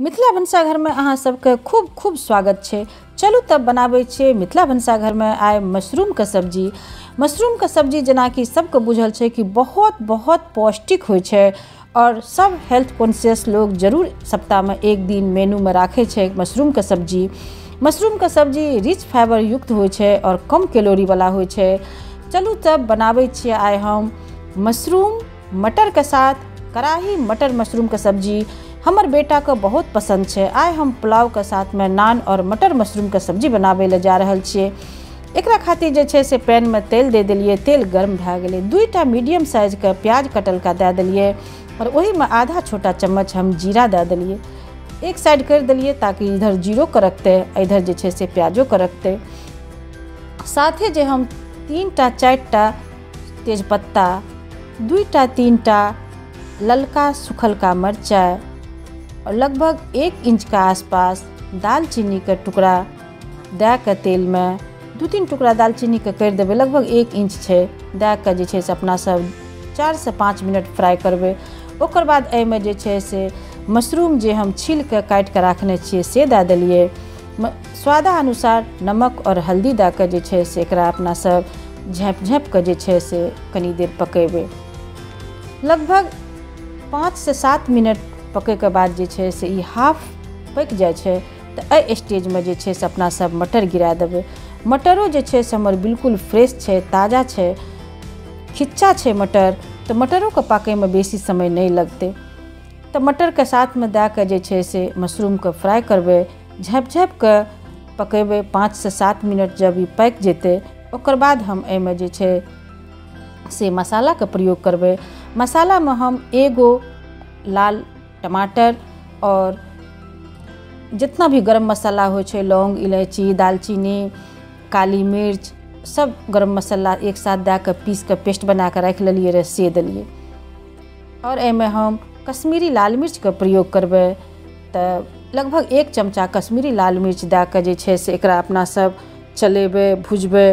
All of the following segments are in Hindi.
मिथिला भनसाघरमे अहाँ सबके खूब खूब स्वागत छै। चलू तब बनाबै छियै मिथिला भनसाघरमे आइ मशरूमके सब्ज़ी। मशरूमके सब्ज़ी जेनाकि सबके बुझल छै कि बहुत बहुत पौष्टिक छै और सब हेल्थ कॉन्शियस लोग ज़रूर सप्ताहमे एक दिन मेनूमे राखै छै मशरूमके सब्ज़ी। मशरूम मशरूमके सब्ज़ी रिच फाइबर युक्त छै और कम कैलोरीवला होइ छै। चलू तब बनाबै छियै हम मशरूम मटरके साथ। कड़ाही मटर मशरूम मशरूमके सब्ज़ी। हमर बेटाके बहुत पसंद छै। आइ हम पुलाव के साथ में नान और मटर मशरूम के सब्ज़ी बनाबै लए जा रहल छियै। एकरा खातिर जे छै से पैनमे तेल दे देलियै, तेल गर्म भए गेलै। दुईटा मीडियम साइज़ के प्याज कटलका दए देलियै और ओहिमे आधा छोटा चम्मच हम जीरा दए देलियै। एक साइड करि देलियै ताकि इधर ज़ीरो करकतै इधर जे छै से प्याजो करकतै साथे जे हम तीन टा चारि टा तेजपत्ता दुईटा तीन टा ललका, सुखलका मिरचाइ और लगभग एक इंच का आसपास दालचीनी के टुकड़ा दए कऽ तेलमे दू तीन टुकड़ा दालचीनीके करि देबै, लगभग एक इंच छै। दए कऽ जे छै से अपना सब चारिसँ पाँच मिनट फ्राइ करबै। ओकर बाद एहिमे जे छै से मशरूम जे हम छील कऽ काटि कऽ राखने छियै, से दए देलियै। स्वादानुसार नमक और हल्दी दए कऽ जे छै से एकरा अपना सब झाँपि झाँपि कऽ जे छै से कनी देर पकेबै। लगभग पाँचसँ सात मिनट पकैके बाद जे छै से ई हाफ़ पकि जाइ छै, तऽ एहि स्टेजमे जे छै से अपना सब मटर गिरा देबै। मटरो जे छै से हमर बिल्कुल फ्रेश छै, ताज़ा छै, खिच्चा छै मटर, तऽ मटरोके पाकैमे बेसी समय नहि लगतै। तऽ मटरके साथमे दए कऽ जे छै से मशरूमके फ्राइ करबै, झाँपि झाँपि कऽ पकेबै पाँचसँ सात मिनट जब ई पाकि जेतै, ओकर बाद हम एहिमे जे छै से मसालाके प्रयोग करबै। मसालामे हम एगो लाल टमाटर और जितना भी गरम मसाला छै, लौंग, इलायची, दालचीनी, काली मिर्च, सब गरम मसाला एक साथ दए कऽ पीस कऽ पेस्ट बना कऽ राखि लेलियै रह, से देलियै। और एहिमे हम कश्मीरी लाल मिर्चके प्रयोग करबै, तऽ लगभग एक चमचा कश्मीरी लाल मिर्च दए कऽ जे छै से एकरा अपना सब चलेबै, भुजबै।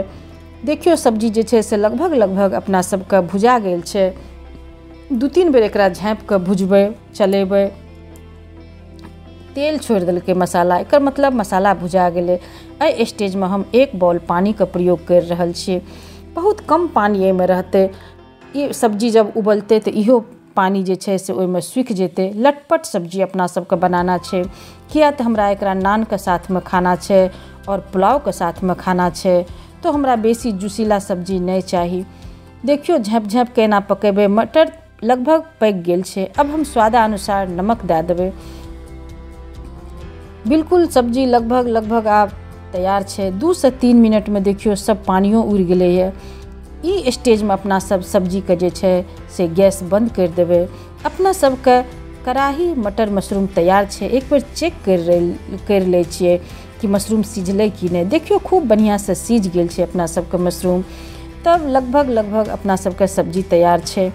देखियौ सब्ज़ी जे छै से लगभग लगभग अपना सबके भुजा गेल छै। दू तीन बेर एकरा झाँपि कऽ भुजबै, चलेबै। तेल छोड़ि देलकै मसाला। एकर मतलब मसाला भुजा गेलै। एहि स्टेजमे हम एक बॉल पानीके प्रयोग करि रहल छियै। बहुत कम पानी एहिमे रहतै। ई सब्ज़ी जब उबलतै तऽ इहो पानी से ओहिमे सूखि जेतै। लटपट सब्ज़ी अपना सबके बनाना छै। किया तऽ हमरा एकरा नानके साथमे खाना छै और पुलावके साथमे खाना छै। तो हमरा बेसी जुसीला सब्ज़ी नहि चाही। देखियौ झाँपि झाँपि के एना पकेबै। मटर लगभग पकि गेल छै। अब हम स्वादानुसार नमक दए देबै। बिल्कुल सब्ज़ी लगभग लगभग आब तैयार छै। दू से तीन मिनटमे देखियौ सब पानियो उड़ि गेलैए। ई स्टेजमे अपना सब सब्जीके जे छै, से गैस बंद करि देबै। अपना सबके कड़ाही मटर मशरूम तैयार छै। एक बेर चेक करि करि लै छियै कि मशरूम सिझलै कि नहि। देखियौ खूब बढ़िआँसँ सीझ गेल छै अपना सबके मशरूम। तब लगभग लगभग अपना सबके सब्ज़ी तैयार छै।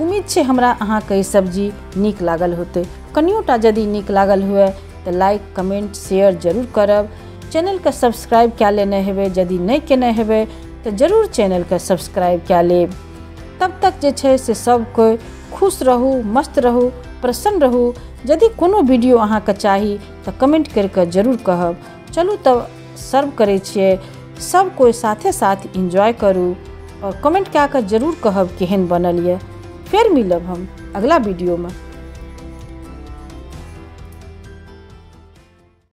उम्मीद छै हमरा अहाँके ई सब्ज़ी नीक लागल होतै। कनियोटा यदि निक लागल हुए तऽ लाइक, कमेंट, शेयर ज़रूर करब। चैनल के सब्सक्राइब क्या लेने हेबै, यदि नहि केने हेबै तो ज़रूर चैनल के सब्सक्राइब क्या लेब। तब तक जे छै से सब कोइ खुश रहू, मस्त रहू, प्रसन्न रहू। यदि कोनो वीडियो अहाँके चाही तऽ कमेंट करि कऽ ज़रूर कहब। चलू तब सर्व करै छियै। सब कोइ साथे साथ इन्जॉय करू और कमेंट कए कऽ ज़रूर कहब केहन बनल यऽ। फेर मिलब हम अगला वीडियोमे